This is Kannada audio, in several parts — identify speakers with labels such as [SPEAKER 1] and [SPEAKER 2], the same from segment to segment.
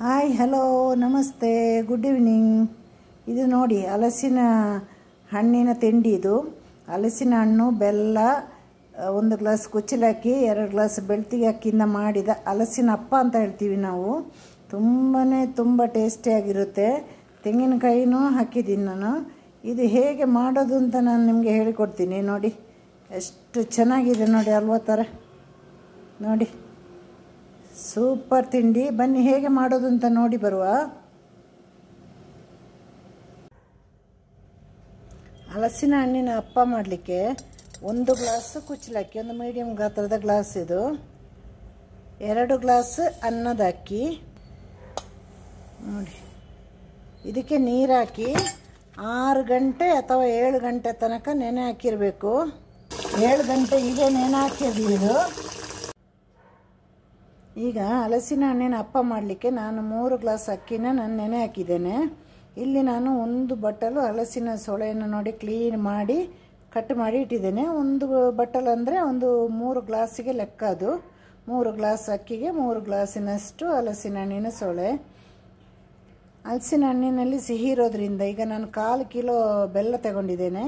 [SPEAKER 1] ಹಾಯ್ ಹಲೋ ನಮಸ್ತೆ ಗುಡ್ ಈವ್ನಿಂಗ್ ಇದು ನೋಡಿ, ಹಲಸಿನ ಹಣ್ಣಿನ ತಿಂಡಿ ಇದು. ಹಲಸಿನ ಹಣ್ಣು, ಬೆಲ್ಲ ಒಂದು ಗ್ಲಾಸ್ ಕುಚ್ಚಲಕ್ಕಿ ಎರಡು ಗ್ಲಾಸ್ ಬೆಳ್ತಿಗೆ ಅಕ್ಕಿಯಿಂದ ಮಾಡಿದ ಹಲಸಿನ ಅಪ್ಪ ಅಂತ ಹೇಳ್ತೀವಿ ನಾವು. ತುಂಬಾ ತುಂಬ ಟೇಸ್ಟಿಯಾಗಿರುತ್ತೆ ತೆಂಗಿನಕಾಯಿನೂ ಹಾಕಿದ್ದೀನಿ ನಾನು. ಇದು ಹೇಗೆ ಮಾಡೋದು ಅಂತ ನಾನು ನಿಮಗೆ ಹೇಳಿಕೊಡ್ತೀನಿ. ನೋಡಿ, ಎಷ್ಟು ಚೆನ್ನಾಗಿದೆ ನೋಡಿ, ಅಲ್ವ ಥರ ನೋಡಿ. ಸೂಪರ್ ತಿಂಡಿ. ಬನ್ನಿ, ಹೇಗೆ ಮಾಡೋದು ಅಂತ ನೋಡಿ ಬರುವ. ಹಲಸಿನ ಹಣ್ಣಿನ ಅಪ್ಪ ಮಾಡಲಿಕ್ಕೆ ಒಂದು ಗ್ಲಾಸ್ ಕುಚ್ಚಲಕ್ಕಿ, ಒಂದು ಮೀಡಿಯಮ್ ಗಾತ್ರದ ಗ್ಲಾಸ್ ಇದು. ಎರಡು ಗ್ಲಾಸ್ ಅನ್ನದ ಅಕ್ಕಿ. ನೋಡಿ. ಇದಕ್ಕೆ ನೀರು ಹಾಕಿ ಆರು ಗಂಟೆ ಅಥವಾ ಏಳು ಗಂಟೆ ತನಕ ನೆನೆ ಹಾಕಿರಬೇಕು. ಏಳು ಗಂಟೆ ಈಗ ನೆನೆ ಹಾಕಿರಲಿ ಇದು. ಈಗ ಹಲಸಿನ ಹಣ್ಣಿನ ಅಪ್ಪ ಮಾಡಲಿಕ್ಕೆ ನಾನು ಮೂರು ಗ್ಲಾಸ್ ಅಕ್ಕಿನ ನಾನು ನೆನೆ ಹಾಕಿದ್ದೇನೆ. ಇಲ್ಲಿ ನಾನು ಒಂದು ಬಟ್ಟಲು ಹಲಸಿನ ಸೊಳೆಯನ್ನು ನೋಡಿ ಕ್ಲೀನ್ ಮಾಡಿ, ಕಟ್ ಮಾಡಿ ಇಟ್ಟಿದ್ದೇನೆ. ಒಂದು ಬಟ್ಟಲು ಅಂದರೆ ಒಂದು ಮೂರು ಗ್ಲಾಸಿಗೆ ಲೆಕ್ಕ ಅದು. ಮೂರು ಗ್ಲಾಸ್ ಅಕ್ಕಿಗೆ ಮೂರು ಗ್ಲಾಸಿನಷ್ಟು ಹಲಸಿನ ಹಣ್ಣಿನ ಸೊಳೆ. ಹಲಸಿನ ಹಣ್ಣಿನಲ್ಲಿ ಸಿಹಿ ಇರೋದ್ರಿಂದ ಈಗ ನಾನು ಕಾಲು ಕಿಲೋ ಬೆಲ್ಲ ತಗೊಂಡಿದ್ದೇನೆ.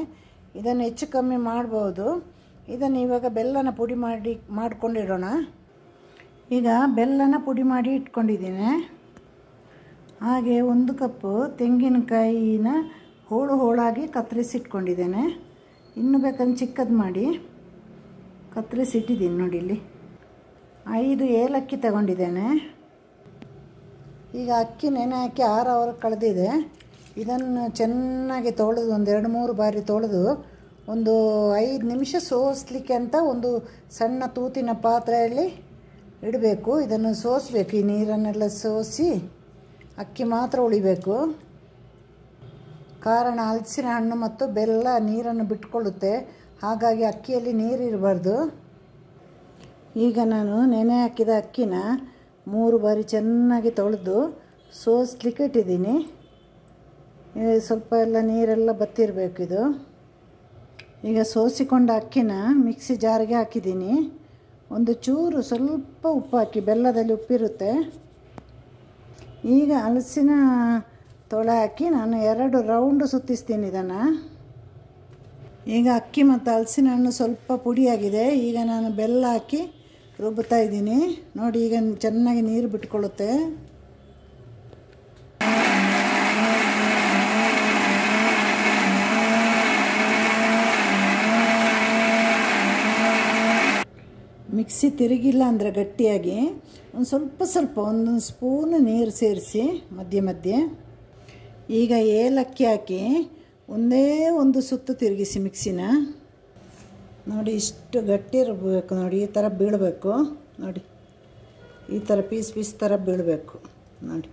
[SPEAKER 1] ಇದನ್ನು ಹೆಚ್ಚು ಕಮ್ಮಿ ಮಾಡ್ಬೋದು. ಇದನ್ನು ಇವಾಗ ಬೆಲ್ಲನ ಪುಡಿ ಮಾಡಿ, ಮಾಡ್ಕೊಂಡಿಡೋಣ. ಈಗ ಬೆಲ್ಲನ ಪುಡಿ ಮಾಡಿ ಇಟ್ಕೊಂಡಿದ್ದೀನಿ. ಹಾಗೆ ಒಂದು ಕಪ್ಪು ತೆಂಗಿನಕಾಯಿನ ಹೋಳು ಹೋಳಾಗಿ ಕತ್ತರಿಸಿಟ್ಕೊಂಡಿದ್ದೇನೆ. ಇನ್ನು ಬೇಕಂದ್ರೆ ಚಿಕ್ಕದು ಮಾಡಿ ಕತ್ತರಿಸಿಟ್ಟಿದ್ದೀನಿ ನೋಡಿ ಇಲ್ಲಿ. ಐದು ಏಲಕ್ಕಿ ತಗೊಂಡಿದ್ದೇನೆ. ಈಗ ಅಕ್ಕಿ ನೆನೆ ಹಾಕಿ ಆರು ಅವರ್ ಕಳೆದಿದೆ. ಇದನ್ನು ಚೆನ್ನಾಗಿ ತೊಳೆದು ಒಂದು ಎರಡು ಮೂರು ಬಾರಿ ತೊಳೆದು ಒಂದು ಐದು ನಿಮಿಷ ಸೋಸಲಿಕ್ಕೆ ಅಂತ ಒಂದು ಸಣ್ಣ ತೂತಿನ ಪಾತ್ರೆಯಲ್ಲಿ ಇಡಬೇಕು, ಇದನ್ನು ಸೋಸಬೇಕು. ಈ ನೀರನ್ನೆಲ್ಲ ಸೋಸಿ ಅಕ್ಕಿ ಮಾತ್ರ ಉಳಿಬೇಕು. ಕಾರಣ ಹಲಸಿನ ಹಣ್ಣು ಮತ್ತು ಬೆಲ್ಲ ನೀರನ್ನು ಬಿಟ್ಕೊಳ್ಳುತ್ತೆ. ಹಾಗಾಗಿ ಅಕ್ಕಿಯಲ್ಲಿ ನೀರು ಇರಬಾರ್ದು. ಈಗ ನಾನು ನೆನೆ ಹಾಕಿದ ಅಕ್ಕಿನ ಮೂರು ಬಾರಿ ಚೆನ್ನಾಗಿ ತೊಳೆದು ಸೋಸ್ಲಿಕ್ಕೆ ಇಟ್ಟಿದ್ದೀನಿ. ಸ್ವಲ್ಪ ಎಲ್ಲ ನೀರೆಲ್ಲ ಬತ್ತಿರಬೇಕು ಇದು. ಈಗ ಸೋಸಿಕೊಂಡ ಅಕ್ಕಿನ ಮಿಕ್ಸಿ ಜಾರಿಗೆ ಹಾಕಿದ್ದೀನಿ. ಒಂದು ಚೂರು ಸ್ವಲ್ಪ ಉಪ್ಪು ಹಾಕಿ, ಬೆಲ್ಲದಲ್ಲಿ ಉಪ್ಪಿರುತ್ತೆ. ಈಗ ಹಲಸಿನ ತೊಳೆ ಹಾಕಿ ನಾನು ಎರಡು ರೌಂಡು ಸುತ್ತಿಸ್ತೀನಿ ಇದನ್ನು. ಈಗ ಅಕ್ಕಿ ಮತ್ತು ಹಲಸಿನ ಹಣ್ಣು ಸ್ವಲ್ಪ ಪುಡಿಯಾಗಿದೆ. ಈಗ ನಾನು ಬೆಲ್ಲ ಹಾಕಿ ರುಬ್ಬುತ್ತಾ ಇದ್ದೀನಿ. ನೋಡಿ, ಈಗ ಚೆನ್ನಾಗಿ ನೀರು ಬಿಟ್ಕೊಳ್ಳುತ್ತೆ. ಮಿಕ್ಸಿ ತಿರುಗಿಲ್ಲ ಅಂದರೆ ಗಟ್ಟಿಯಾಗಿ ಒಂದು ಸ್ವಲ್ಪ ಸ್ವಲ್ಪ ಒಂದೊಂದು ಸ್ಪೂನ್ ನೀರು ಸೇರಿಸಿ ಮಧ್ಯೆ ಮಧ್ಯೆ. ಈಗ ಏಲಕ್ಕಿ ಹಾಕಿ ಒಂದೇ ಒಂದು ಸುತ್ತು ತಿರುಗಿಸಿ ಮಿಕ್ಸಿನ. ನೋಡಿ ಇಷ್ಟು ಗಟ್ಟಿ ಇರಬೇಕು. ನೋಡಿ ಈ ಥರ ಬೀಳಬೇಕು. ನೋಡಿ ಈ ಥರ ಪೀಸ್ ಪೀಸ್ ಥರ ಬೀಳಬೇಕು. ನೋಡಿ.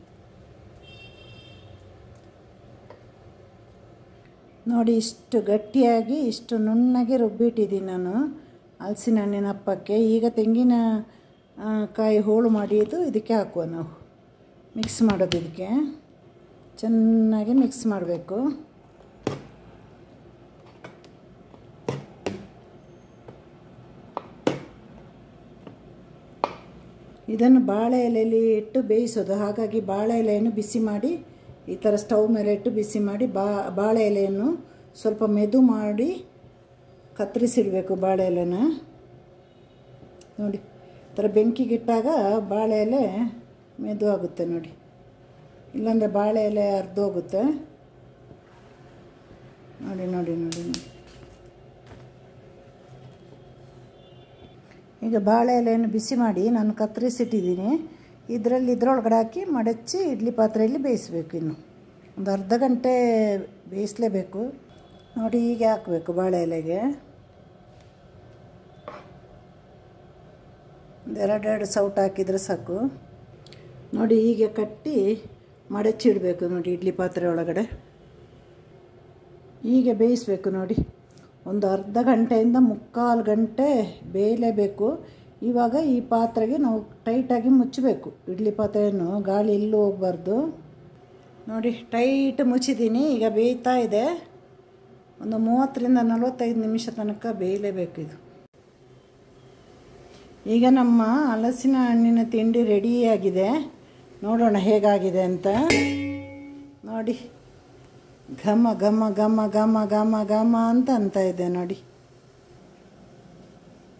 [SPEAKER 1] ನೋಡಿ ಇಷ್ಟು ಗಟ್ಟಿಯಾಗಿ ಇಷ್ಟು ನುಣ್ಣಗೆ ರುಬ್ಬಿಟ್ಟಿದ್ದೀನಿ ನಾನು. ಹಲಸಿನ ಹಣ್ಣಿನ ಹಪ್ಪಕ್ಕೆ ಈಗ ತೆಂಗಿನ ಕಾಯಿ ಹೋಳು ಮಾಡಿದ್ದು ಇದಕ್ಕೆ ಹಾಕುವ ನಾವು. ಮಿಕ್ಸ್ ಮಾಡೋದು ಇದಕ್ಕೆ. ಚೆನ್ನಾಗಿ ಮಿಕ್ಸ್ ಮಾಡಬೇಕು. ಇದನ್ನು ಬಾಳೆ ಎಲೆಯಲ್ಲಿ ಇಟ್ಟು ಬೇಯಿಸೋದು. ಹಾಗಾಗಿ ಬಾಳೆ ಎಲೆಯನ್ನು ಬಿಸಿ ಮಾಡಿ, ಈ ಥರ ಸ್ಟವ್ ಮೇಲೆ ಇಟ್ಟು ಬಿಸಿ ಮಾಡಿ ಬಾ, ಬಾಳೆ ಎಲೆಯನ್ನು ಸ್ವಲ್ಪ ಮೆದು ಮಾಡಿ ಕತ್ತರಿಸಿಡಬೇಕು ಬಾಳೆ ಎಲೆನ. ನೋಡಿ ಥರ ಬೆಂಕಿಗಿಟ್ಟಾಗ ಬಾಳೆ ಎಲೆ ಮೆದು ಆಗುತ್ತೆ ನೋಡಿ. ಇಲ್ಲಾಂದರೆ ಬಾಳೆ ಎಲೆ ಅರ್ಧೋಗುತ್ತೆ ನೋಡಿ ನೋಡಿ ನೋಡಿ ನೋಡಿ. ಈಗ ಬಾಳೆ ಎಲೆಯನ್ನು ಬಿಸಿ ಮಾಡಿ ನಾನು ಕತ್ತರಿಸಿಟ್ಟಿದ್ದೀನಿ. ಇದರಲ್ಲಿ ಇದ್ರೊಳಗಡೆ ಹಾಕಿ ಮಡಚಿ ಇಡ್ಲಿ ಪಾತ್ರೆಯಲ್ಲಿ ಬೇಯಿಸಬೇಕು ಇನ್ನು. ಒಂದು ಅರ್ಧ ಗಂಟೆ ಬೇಯಿಸಲೇಬೇಕು. ನೋಡಿ, ಹೀಗೆ ಹಾಕಬೇಕು ಬಾಳೆ ಎಲೆಗೆ. ಒಂದೆರಡೆರಡು ಸೌಟ್ ಹಾಕಿದರೆ ಸಾಕು. ನೋಡಿ, ಹೀಗೆ ಕಟ್ಟಿ ಮಡಚಿಡಬೇಕು ನೋಡಿ ಇಡ್ಲಿ ಪಾತ್ರೆ ಒಳಗಡೆ. ಹೀಗೆ ಬೇಯಿಸಬೇಕು ನೋಡಿ. ಒಂದು ಅರ್ಧ ಗಂಟೆಯಿಂದ ಮುಕ್ಕಾಲು ಗಂಟೆ ಬೇಯಲೇಬೇಕು. ಇವಾಗ ಈ ಪಾತ್ರೆಗೆ ನಾವು ಟೈಟಾಗಿ ಮುಚ್ಚಬೇಕು ಇಡ್ಲಿ ಪಾತ್ರೆಯನ್ನು. ಗಾಳಿ ಎಲ್ಲೂ ಹೋಗಬಾರ್ದು. ನೋಡಿ, ಟೈಟ್ ಮುಚ್ಚಿದ್ದೀನಿ. ಈಗ ಬೇಯ್ತಾ ಇದೆ. ಒಂದು ಮೂವತ್ತರಿಂದ ನಲವತ್ತೈದು ನಿಮಿಷ ತನಕ ಬೇಯಲೇಬೇಕು ಇದು. ಈಗ ನಮ್ಮ ಹಲಸಿನ ಹಣ್ಣಿನ ತಿಂಡಿ ರೆಡಿಯಾಗಿದೆ. ನೋಡೋಣ ಹೇಗಾಗಿದೆ ಅಂತ. ನೋಡಿ. ಘಮ ಘಮ ಘಮ ಘಮ ಘಮ ಘಮ ಅಂತ ಅಂತ ಇದೆ ನೋಡಿ.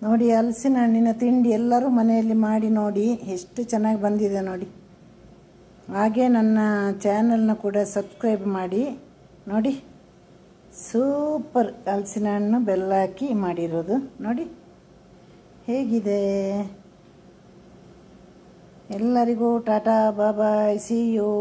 [SPEAKER 1] ನೋಡಿ, ಹಲಸಿನ ಹಣ್ಣಿನ ತಿಂಡಿ ಎಲ್ಲರೂ ಮನೆಯಲ್ಲಿ ಮಾಡಿ ನೋಡಿ. ಎಷ್ಟು ಚೆನ್ನಾಗಿ ಬಂದಿದೆ ನೋಡಿ. ಹಾಗೆ ನನ್ನ ಚಾನಲ್ನ ಕೂಡ ಸಬ್ಸ್ಕ್ರೈಬ್ ಮಾಡಿ. ನೋಡಿ. ಸೂಪರ್ ಹಲಸಿನ ಹಣ್ಣು ಬೆಲ್ಲ ಹಾಕಿ ಮಾಡಿರೋದು. ನೋಡಿ ಹೇಗಿದೆ? ಎಲ್ಲರಿಗೂ ಟಾಟಾ ಬಾಬಾಯ್ ಸಿ ಯು